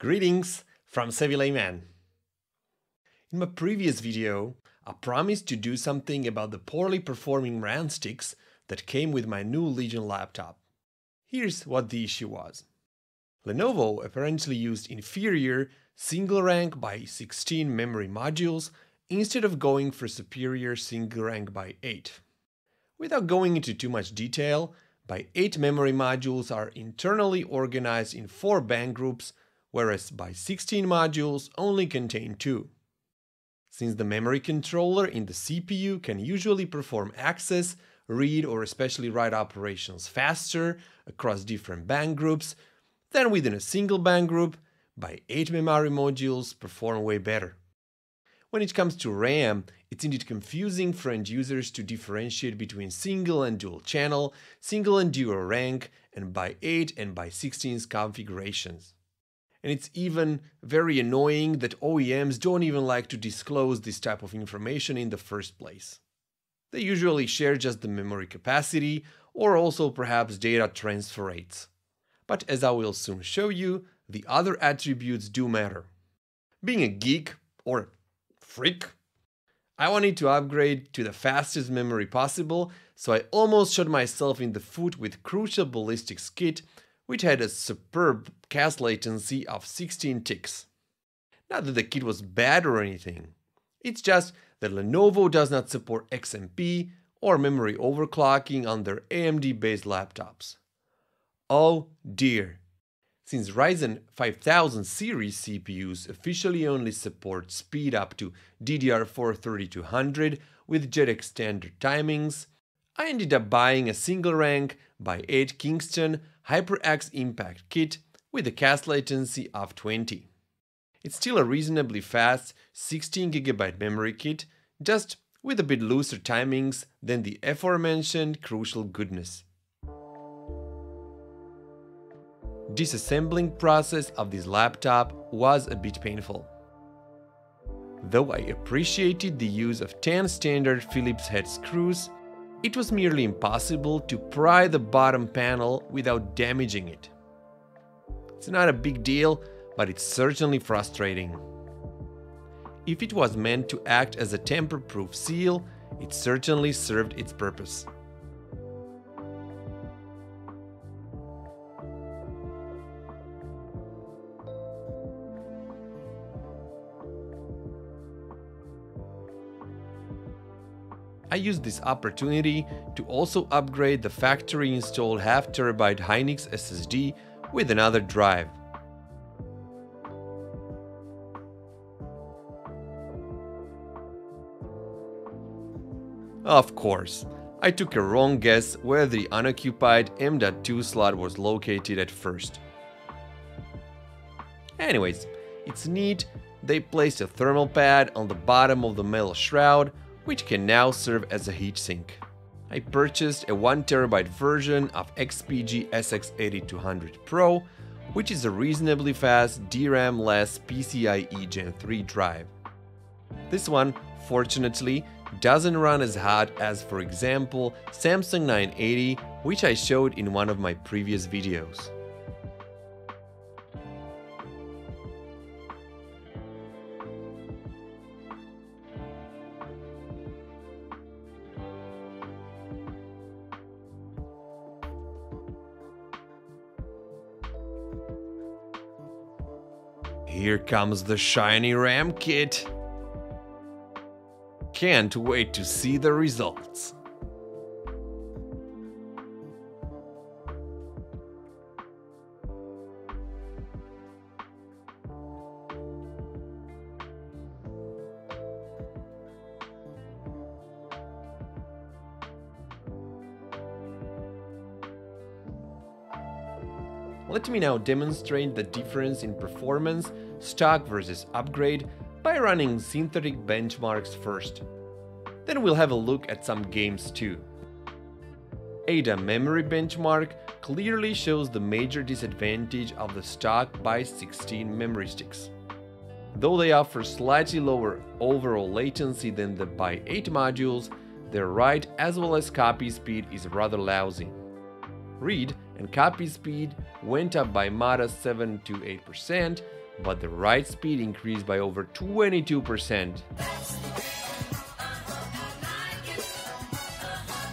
Greetings from Savvy Layman. In my previous video, I promised to do something about the poorly performing RAM sticks that came with my new Legion laptop. Here's what the issue was. Lenovo apparently used inferior single rank by 16 memory modules instead of going for superior single rank by 8. Without going into too much detail, by 8 memory modules are internally organized in 4 bank groups whereas by 16 modules only contain 2. Since the memory controller in the CPU can usually perform access, read or especially write operations faster across different bank groups than within a single bank group, by 8 memory modules perform way better. When it comes to RAM, it's indeed confusing for end users to differentiate between single and dual channel, single and dual rank, and by 8 and by 16 configurations and it's even very annoying that OEMs don't even like to disclose this type of information in the first place. They usually share just the memory capacity or also perhaps data transfer rates. But as I will soon show you, the other attributes do matter. Being a geek or a freak, I wanted to upgrade to the fastest memory possible, so I almost shot myself in the foot with Crucial Ballistix kit which had a superb CAS latency of 16 ticks. Not that the kit was bad or anything, it's just that Lenovo does not support XMP or memory overclocking on their AMD based laptops. Oh dear! Since Ryzen 5000 series CPUs officially only support speed up to DDR4 3200 with JEDEC standard timings, I ended up buying a single rank by 8 Kingston HyperX Impact kit with a CAS latency of 20. It's still a reasonably fast 16GB memory kit, just with a bit looser timings than the aforementioned crucial goodness. Disassembling process of this laptop was a bit painful. Though I appreciated the use of 10 standard Phillips head screws, it was merely impossible to pry the bottom panel without damaging it. It's not a big deal, but it's certainly frustrating. If it was meant to act as a tamper-proof seal, it certainly served its purpose. I used this opportunity to also upgrade the factory installed half terabyte Hynix SSD with another drive. Of course, I took a wrong guess where the unoccupied M.2 slot was located at first. Anyways, it's neat, they placed a thermal pad on the bottom of the metal shroud which can now serve as a heatsink. I purchased a 1TB version of XPG SX8200 Pro, which is a reasonably fast DRAM-less PCIe Gen 3 drive. This one, fortunately, doesn't run as hot as for example Samsung 980, which I showed in one of my previous videos. Here comes the shiny RAM kit. Can't wait to see the results. Let me now demonstrate the difference in performance, stock versus upgrade, by running synthetic benchmarks first. Then we'll have a look at some games too. AIDA memory benchmark clearly shows the major disadvantage of the stock by 16 memory sticks. Though they offer slightly lower overall latency than the by 8 modules, their write as well as copy speed is rather lousy. Read and copy speed went up by modest 7 to 8%, but the write speed increased by over 22%.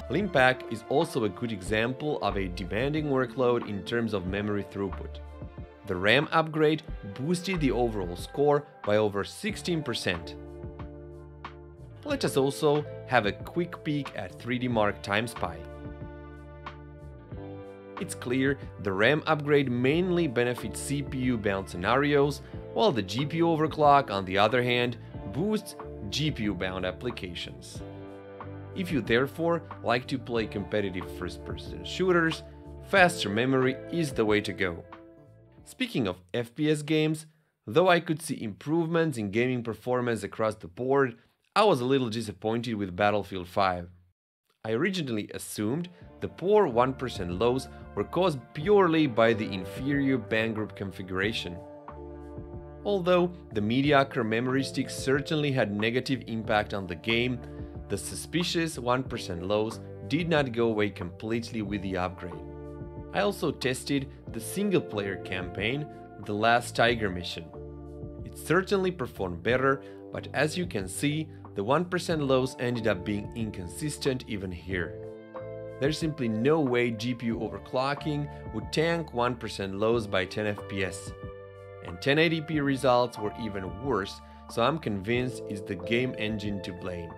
Linpack is also a good example of a demanding workload in terms of memory throughput. The RAM upgrade boosted the overall score by over 16%. Let us also have a quick peek at 3D Mark TimeSpy. It's clear the RAM upgrade mainly benefits CPU-bound scenarios, while the GPU overclock, on the other hand, boosts GPU-bound applications. If you therefore like to play competitive first-person shooters, faster memory is the way to go. Speaking of FPS games, though I could see improvements in gaming performance across the board, I was a little disappointed with Battlefield 5. I originally assumed the poor 1% lows were caused purely by the inferior bank group configuration. Although the mediocre memory sticks certainly had negative impact on the game, the suspicious 1% lows did not go away completely with the upgrade. I also tested the single player campaign, The Last Tiger mission. It certainly performed better, but as you can see, the 1% lows ended up being inconsistent even here. There's simply no way GPU overclocking would tank 1% lows by 10 FPS. And 1080p results were even worse, so I'm convinced it's the game engine to blame.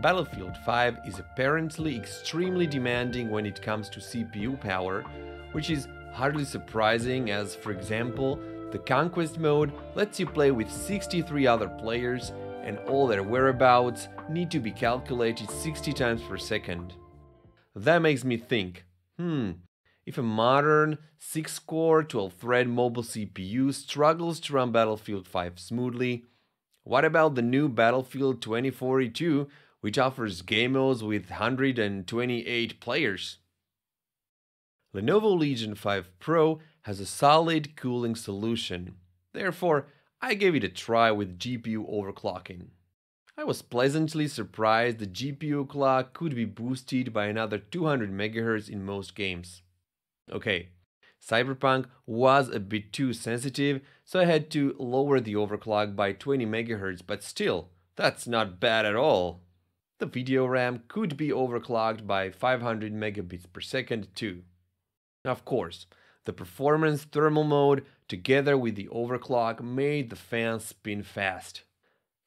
Battlefield 5 is apparently extremely demanding when it comes to CPU power, which is hardly surprising as, for example, the Conquest mode lets you play with 63 other players and all their whereabouts need to be calculated 60 times per second. That makes me think, hmm, if a modern 6-core 12-thread mobile CPU struggles to run Battlefield 5 smoothly, what about the new Battlefield 2042 which offers game modes with 128 players. Lenovo Legion 5 Pro has a solid cooling solution, therefore I gave it a try with GPU overclocking. I was pleasantly surprised the GPU clock could be boosted by another 200 MHz in most games. Okay, Cyberpunk was a bit too sensitive, so I had to lower the overclock by 20 MHz, but still, that's not bad at all. The video RAM could be overclocked by 500 megabits per second too. Of course, the performance thermal mode together with the overclock made the fan spin fast.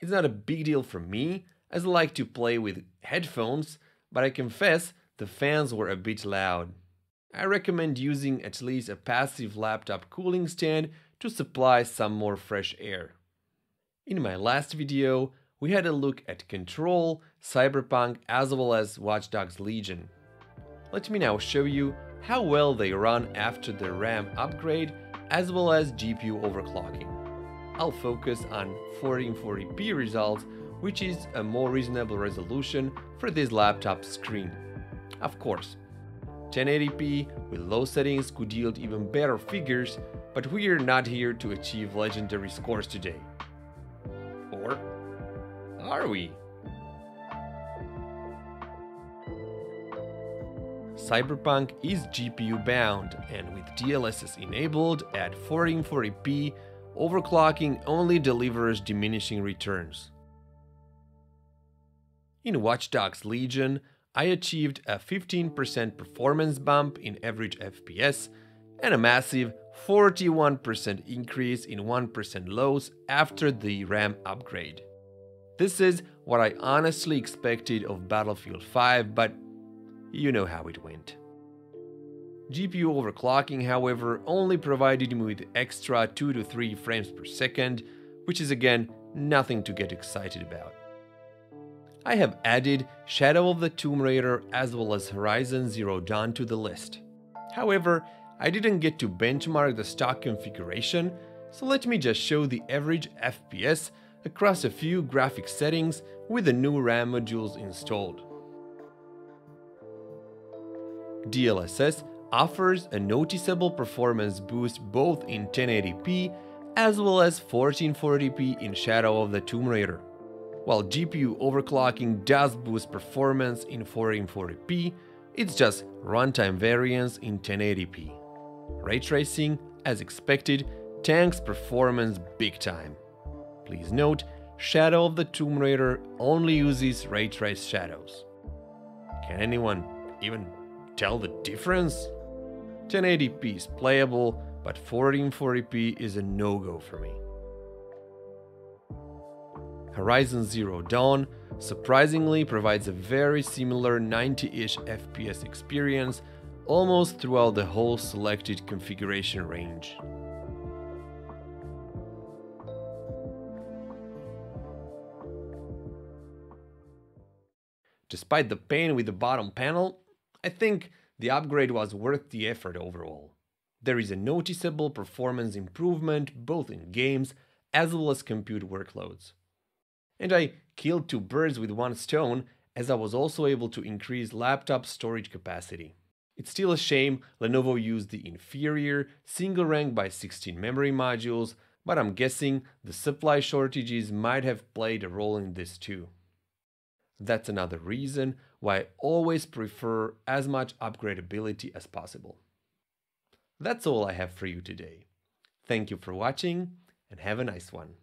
It's not a big deal for me, as I like to play with headphones, but I confess the fans were a bit loud. I recommend using at least a passive laptop cooling stand to supply some more fresh air. In my last video, we had a look at Control, Cyberpunk, as well as Watch Dogs Legion. Let me now show you how well they run after the RAM upgrade, as well as GPU overclocking. I'll focus on 1440p results, which is a more reasonable resolution for this laptop screen. Of course, 1080p with low settings could yield even better figures, but we're not here to achieve legendary scores today. Or are we? Cyberpunk is GPU bound and with DLSS enabled at 1440p, overclocking only delivers diminishing returns. In Watch Dogs Legion, I achieved a 15% performance bump in average FPS and a massive 41% increase in 1% lows after the RAM upgrade. This is what I honestly expected of Battlefield 5, but you know how it went. GPU overclocking, however, only provided me with extra 2 to 3 frames per second, which is again nothing to get excited about. I have added Shadow of the Tomb Raider as well as Horizon Zero Dawn to the list. However, I didn't get to benchmark the stock configuration, so let me just show the average FPS across a few graphic settings with the new RAM modules installed. DLSS offers a noticeable performance boost both in 1080p as well as 1440p in Shadow of the Tomb Raider. While GPU overclocking does boost performance in 1440p, it's just runtime variance in 1080p. Ray tracing, as expected, tanks performance big time. Please note, Shadow of the Tomb Raider only uses ray trace shadows. Can anyone even tell the difference? 1080p is playable, but 1440p is a no-go for me. Horizon Zero Dawn surprisingly provides a very similar 90-ish FPS experience almost throughout the whole selected configuration range. Despite the pain with the bottom panel, I think the upgrade was worth the effort overall. There is a noticeable performance improvement both in games as well as compute workloads. And I killed two birds with one stone as I was also able to increase laptop storage capacity. It's still a shame Lenovo used the inferior single rank by 16 memory modules, but I'm guessing the supply shortages might have played a role in this too. That's another reason why I always prefer as much upgradability as possible. That's all I have for you today. Thank you for watching and have a nice one.